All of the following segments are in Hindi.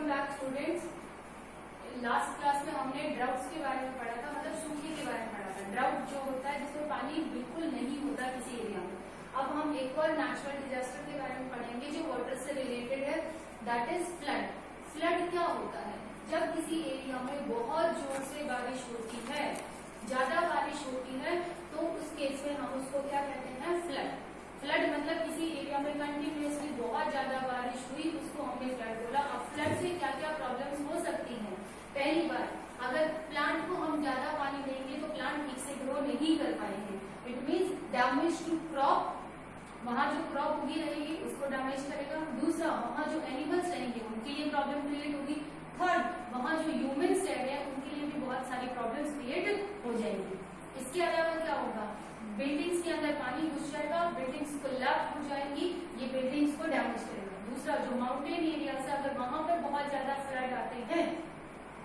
Welcome back students last class में हमने ड्राउट्स के बारे में पढ़ा था मतलब सूखे के बारे में पढ़ा था। ड्राउट जो होता है, जिसमें पानी बिल्कुल नहीं होता किसी एरिया में। अब हम एक और नेचुरल डिजास्टर के बारे में पढ़ेंगे जो वाटर से रिलेटेड है दैट इज़ फ्लड फ्लड क्या होता है? जब किसी एरिया में बहुत ज़ोर से बारिश होती है, ज़्यादा बारिश होती है तो उस केस में हम उसको क्या कहते हैं? फ्लड फ्लड मतलब किसी एरिया में कंटिन्यूसली बहुत ज़्यादा बारिश हुई, उसको हमने फ्लड बोला। अब फ्लड से क्या क्या प्रॉब्लम्स हो सकती हैं? पहली बार अगर प्लांट को हम ज़्यादा पानी देंगे तो प्लांट ठीक से ग्रो नहीं कर पाएँगे। It means damage to crop वहाँ जो क्रॉप उगी रहेगी, उसको डैमेज करेगा। दूसरा, वहाँ जो एनिमल्स रहेंगे, उनके लिए प्रॉब्लम क्रिएट होगी थर्ड वहाँ जो ह्यूमन्स रह रहे हैं उनके लिए भी बहुत सारी प्रॉब्लम्स क्रिएट हो जाएँगी इसके अलावा क्या होगा बिल्डिंग्स के अंदर पानी घुस जाएगा बिल्डिंग्स कोलैप्स हो जाएँगी, ये बिल्डिंग्स को डैमेज करेगा। दूसरा, जो माउंटेन एरिया से अगर वहाँ पर बहुत ज़्यादा फ्लड आते हैं,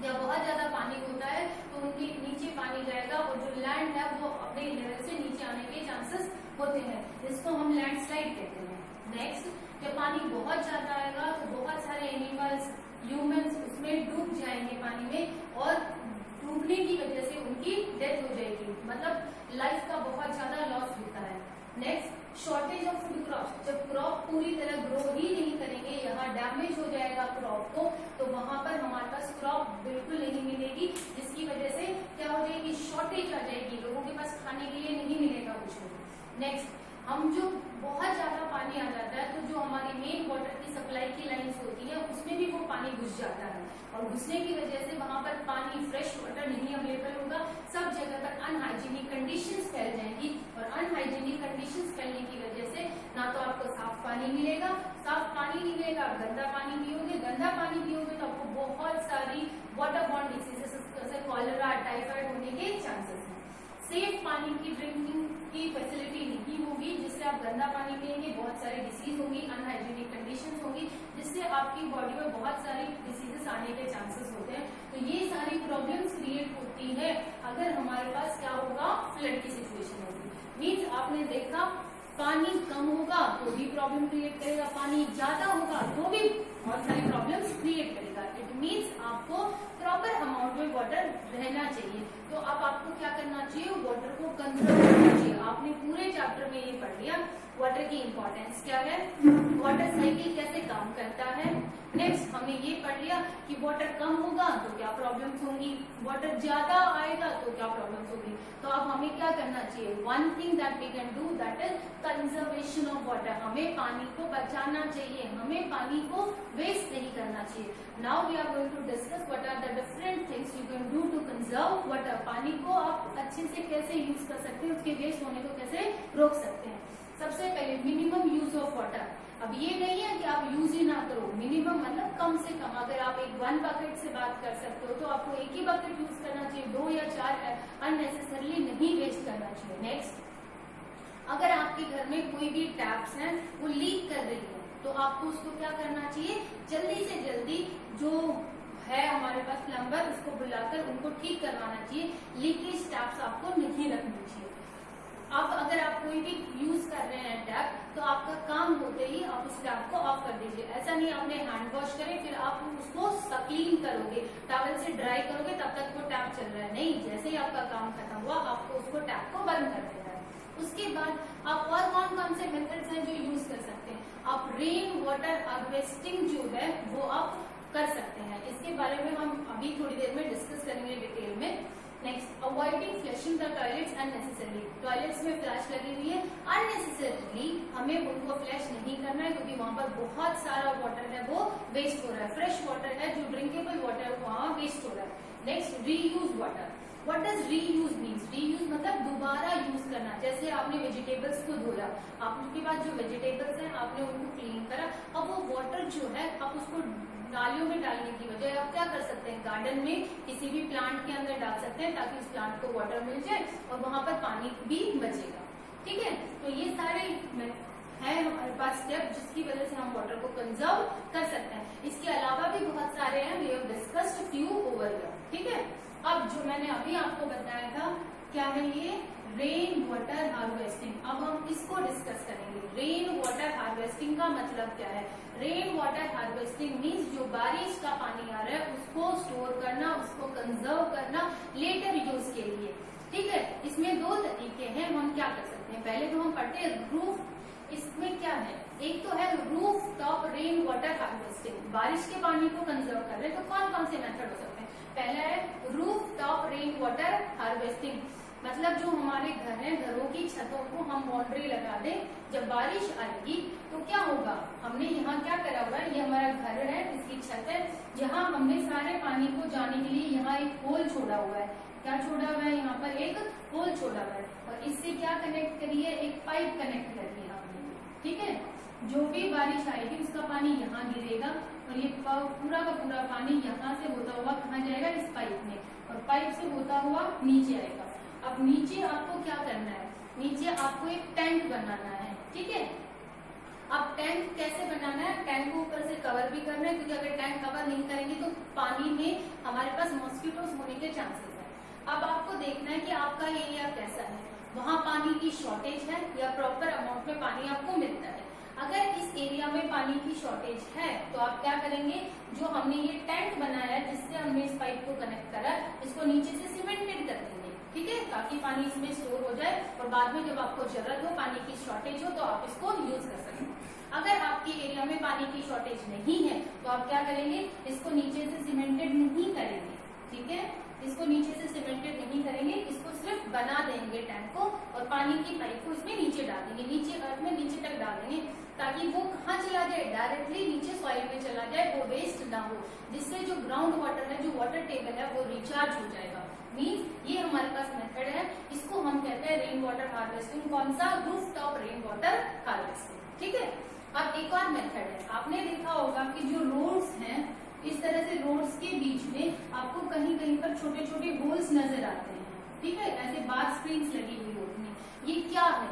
या बहुत ज़्यादा पानी होता है तो उनके नीचे पानी जाएगा और जो लैंड है वो अपने लेवल से नीचे आने के चांसेस होते हैं। इसको हम लैंडस्लाइड कहते हैं। नेक्स्ट जब पानी बहुत ज़्यादा आएगा तो बहुत सारे एनिमल्स ह्यूमंस उसमें डूब जाएँगे पानी में और डूबने की वजह से उनकी डेथ हो जाएगी। मतलब लाइफ का बहुत ज़्यादा लॉस होता है। Next shortage of food crop जब क्रॉप पूरी तरह ग्रो ही नहीं करेंगे, यहाँ डैमेज हो जाएगा क्रॉप को तो वहाँ पर हमारे पास क्रॉप बिल्कुल नहीं मिलेगी, जिसकी वजह से क्या हो जाएगी? शॉर्टेज आ जाएगी। लोगों के पास खाने के लिए नहीं मिलेगा कुछ नेक्स्ट हम जो बहुत ज़्यादा पानी आ जाता है तो जो हमारी मेन वाटर की सप्लाई की लाइन्स होती है, उसमें भी वो पानी घुस जाता है। और घुसने की वजह से वहाँ पर पानी फ्रेश वाटर नहीं अवेलेबल होगा सब जगह पर अनहाइजीनिक कंडीशंस फैल जाएँगी और अनहाइजीनिक कंडीशंस फैलने की वजह से ना तो आपको साफ़ पानी मिलेगा। साफ़ पानी नहीं मिलेगा, आप गंदा पानी पियोगे, गंदा पानी पियोगे तो आपको बहुत सारी वाटर बॉन्ड डिसीजेस जैसे कॉलरा टाइफाइड होने के चांसेस हैं। सेफ़ पानी की ड्रिंकिंग की फैसिलिटी नहीं होगी, जिससे आप गंदा पानी पियेंगे, बहुत सारी डिसीज होंगी अनहाइजीनिक कंडीशन होंगी, जिससे आपकी बॉडी में बहुत सारी डिसीजेस आने के चांसेस होते हैं। तो ये सारी प्रॉब्लम्स क्रिएट होती है। अगर हमारे पास क्या होगा फ्लड की सिचुएशन होगी मीन्स आपने देखा पानी कम होगा तो भी प्रॉब्लम क्रिएट करेगा, पानी ज़्यादा होगा तो भी बहुत सारी प्रॉब्लम क्रिएट करेगा। इट मीन्स आपको प्रॉपर अमाउंट में वाटर रहना चाहिए। तो अब आपको क्या करना चाहिए? वाटर को कंजर्व करना चाहिए। आपने पूरे चैप्टर में ये पढ़ लिया। वाटर की इम्पोर्टेंस क्या है? वाटर साइकिल कैसे काम करता है? नेक्स्ट हमने ये पढ़ लिया कि वाटर कम होगा तो क्या प्रॉब्लम्स होंगी? वाटर ज़्यादा आएगा तो क्या प्रॉब्लम्स होगी? तो अब हमें क्या करना चाहिए? One thing that we can do that is conservation of water हमें पानी को बचाना चाहिए। हमें पानी को वेस्ट नहीं करना चाहिए। Now we are going to discuss what are the different things you can do to conserve water पानी को आप अच्छे से कैसे यूज़ कर सकते हैं? उसके वेस्ट होने को कैसे रोक सकते हैं? सबसे पहले मिनिमम यूज़ ऑफ़ वाटर अब ये नहीं है कि आप यूज़ ही ना करो. मिनिमम मतलब कम से कम. अगर आप एक वन बकेट से बात कर सकते हो तो आपको एक ही बकेट यूज़ करना चाहिए. दो या चार अननेसेसरली नहीं वेस्ट करना चाहिए. नेक्स्ट अगर आपके घर में कोई भी टैप्स हैं, वो लीक कर रही है तो आपको उसको क्या करना चाहिए? जल्दी से जल्दी जो है हमारे पास प्लम्बर उसको बुलाकर उनको ठीक करवाना चाहिए. लीकेज टैप्स आपको नहीं रखनी चाहिए. अब अगर आप कोई भी यूज़ कर रहे हैं टैप तो आपका काम होते ही आप उस टैप को ऑफ़ कर दीजिए। ऐसा नहीं आपने हैंड वॉश करें, फिर आप उसको क्लीन करोगे टावल से ड्राई करोगे, तब तक वो टैप चल रहा है। नहीं, जैसे ही आपका काम खत्म हुआ, आपको उसको टैप को बंद कर देना है। उसके बाद आप और कौन कौन से मेथड्स हैं जो यूज़ कर सकते हैं? आप रेन वाटर हार्वेस्टिंग जो है, वो आप कर सकते हैं। इसके बारे में हम अभी थोड़ी देर में डिस्कस करेंगे डिटेल में। Next avoiding flushing the toilets unnecessarily toilets में फ्लैश लगी हुई है। अननेसेसरली हमें उनको फ्लैश नहीं करना है, क्योंकि वहाँ पर बहुत सारा वाटर है, वो वेस्ट हो रहा है। फ्रेश वाटर है, जो ड्रिंकेबल वाटर है, वहाँ वेस्ट हो रहा है। Next reuse water what does reuse means reuse मतलब दोबारा यूज़ करना। जैसे आपने वेजिटेबल्स को धोया आपके पास जो वेजिटेबल्स हैं, आपने उनको क्लीन करा, अब वो वाटर जो है, आप उसको नालियों में डालने की वजह आप क्या कर सकते हैं? गार्डन में किसी भी प्लांट के अंदर डाल सकते हैं ताकि उस प्लांट को वाटर मिल जाए और वहाँ पर पानी भी बचेगा। ठीक है? तो ये सारे है हमारे पास स्टेप जिसकी वजह से हम वाटर को कंजर्व कर सकते हैं। इसके अलावा भी बहुत सारे हैं। We have discussed few over ठीक है? अब जो मैंने अभी आपको बताया था, क्या है ये? रेन वाटर हार्वेस्टिंग अब हम इसको डिस्कस करेंगे। रेन वाटर हार्वेस्टिंग का मतलब क्या है? रेन वाटर हार्वेस्टिंग मीन्स जो बारिश का पानी आ रहा है, उसको स्टोर करना, उसको कंजर्व करना लेटर यूज़ के लिए। ठीक है? इसमें दो तरीके हैं, हम क्या कर सकते हैं? पहले तो हम पढ़ते हैं रूफ इसमें क्या है? एक तो है roof top rain water harvesting बारिश के पानी को कंजर्व कर रहे हैं तो कौन कौन से मेथड हो सकते हैं? पहला है roof top rain water harvesting मतलब जो हमारे घर है, घरों की छतों को हम बाउंड्री लगा दें, जब बारिश आएगी तो क्या होगा? हमने यहाँ क्या करा हुआ है? ये हमारा घर है, इसकी छत है। यहाँ हमने सारे पानी को जाने के लिए यहाँ एक होल छोड़ा हुआ है। क्या छोड़ा हुआ है? यहाँ पर एक होल छोड़ा हुआ है। और इससे क्या कनेक्ट करिए? एक पाइप कनेक्ट करिए हमने ठीक है? जो भी बारिश आएगी, उसका पानी यहाँ गिरेगा और ये पूरा का पूरा पानी यहाँ से होता हुआ कहा जाएगा? इस पाइप में। और पाइप से होता हुआ नीचे आएगा। अब नीचे आपको क्या करना है? नीचे आपको एक टैंक बनाना है, ठीक है? अब टैंक कैसे बनाना है? टैंक को ऊपर से कवर भी करना है, क्योंकि अगर टैंक कवर नहीं करेंगे तो पानी में हमारे पास मॉस्किटोस होने के चांसेस है। अब आपको देखना है कि आपका एरिया कैसा है। वहाँ पानी की शॉर्टेज है, या प्रॉपर अमाउंट में पानी आपको मिलता है। अगर इस एरिया में पानी की शॉर्टेज है तो आप क्या करेंगे? जो हमने ये टैंक बनाया है, जिससे हमने इस पाइप को कनेक्ट करा, इसको नीचे से सीमेंटेड कर देंगे। ठीक है? ताकि पानी इसमें स्टोर हो जाए और बाद में जब आपको ज़रूरत हो पानी की शॉर्टेज हो तो आप इसको यूज़ कर सकें अगर आपके एरिया में पानी की शॉर्टेज नहीं है तो आप क्या करेंगे? इसको नीचे से सीमेंटेड नहीं करेंगे। ठीक है? इसको नीचे से सीमेंटेड नहीं करेंगे, इसको सिर्फ़ बना देंगे टैंक को और पानी की पाइप को इसमें नीचे डाल देंगे। नीचे अर्थ में नीचे तक डाल देंगे, ताकि वो कहाँ चला जाए? डायरेक्टली नीचे सॉइल में चला जाए, वो वेस्ट ना हो, जिससे जो ग्राउंड वाटर है, जो वाटर टेबल है, वो रिचार्ज हो जाएगा। मीन्स ये हमारे पास मेथड है। इसको हम कहते हैं रेन वाटर हार्वेस्टिंग कौन सा? Roof top rain water harvesting ठीक है? अब एक और मेथड है। आपने देखा होगा कि जो रोड्स हैं, इस तरह से रोड्स के बीच में आपको कहीं कहीं पर छोटे छोटे होल्स नज़र आते हैं। ठीक है? ऐसे बार स्क्रीन लगी हुई होती है। ये क्या है?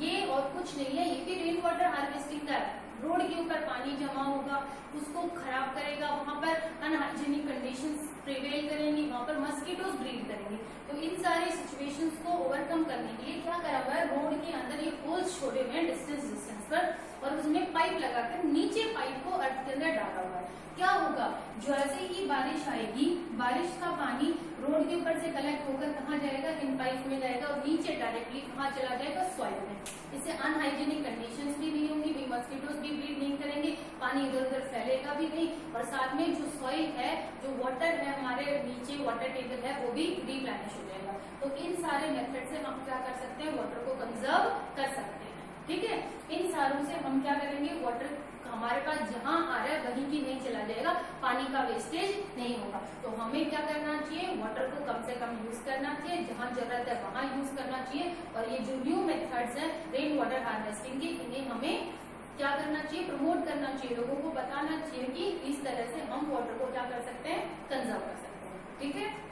ये और कुछ नहीं है। ये भी रेन वाटर हार्वेस्टिंग का रोड के ऊपर पानी जमा होगा, उसको खराब करेगा। वहाँ पर अनहाइजेनिक कंडीशन प्रिवेल करेंगी, वहाँ पर मस्कीटोज ब्रीड करेंगे। तो इन सारे सिचुएशंस को ओवरकम करने के लिए क्या करा हुआ है? रोड के अंदर ये होल्स छोड़े हुए हैं डिस्टेंस डिस्टेंस पर, और उसमें पाइप लगाकर नीचे पाइप को अर्थ के अंदर डाला हुआ है। क्या होगा? जैसे ही बारिश आएगी, बारिश का पानी रोड के ऊपर से कलेक्ट होकर कहाँ जाएगा? इन पाइप में जाएगा और नीचे डायरेक्टली कहाँ चला जाएगा? सॉइल में। इससे अनहाइजीनिक कंडीशंस भी नहीं होंगी, भी मस्किटोज भी ब्रीड नहीं करेंगे, पानी इधर उधर फैलेगा भी नहीं और साथ में जो सॉइल है, जो वाटर है हमारे नीचे वाटर टेबल है, वो भी रिप्लेनिश हो जाएगा। तो इन सारे मेथड से हम क्या कर सकते हैं? वाटर को कंजर्व कर सकते हैं। ठीक है? इन सारों से हम क्या करेंगे? वाटर तो हमारे पास जहाँ आ रहा है, वही की नहीं चला जाएगा, पानी का वेस्टेज नहीं होगा। तो हमें क्या करना चाहिए? वाटर को कम से कम यूज़ करना चाहिए, जहाँ ज़रूरत है वहाँ यूज़ करना चाहिए। और ये जो न्यू मेथड्स है रेन वाटर हार्वेस्टिंग के, इन्हें हमें क्या करना चाहिए? प्रमोट करना चाहिए। लोगों को बताना चाहिए कि इस तरह से हम वाटर को क्या कर सकते हैं? कंजर्व कर सकते हैं। ठीक है?